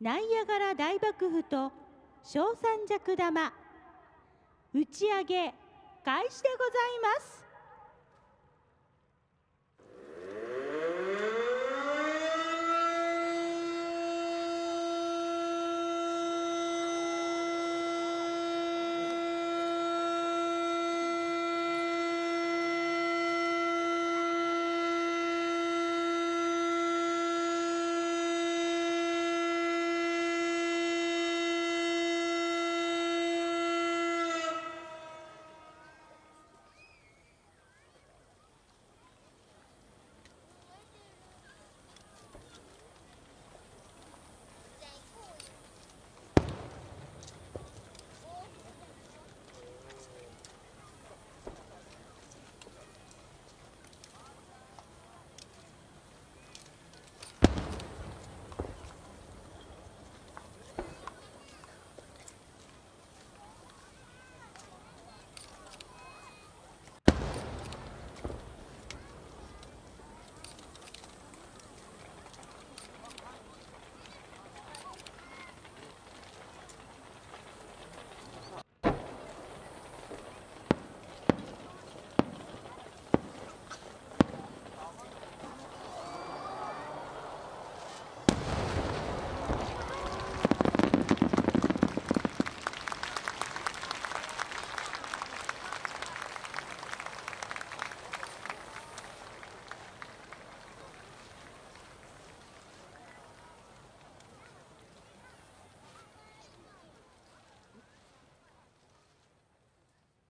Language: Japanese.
ナイアガラ大幕府と小三尺玉。打ち上げ開始でございます。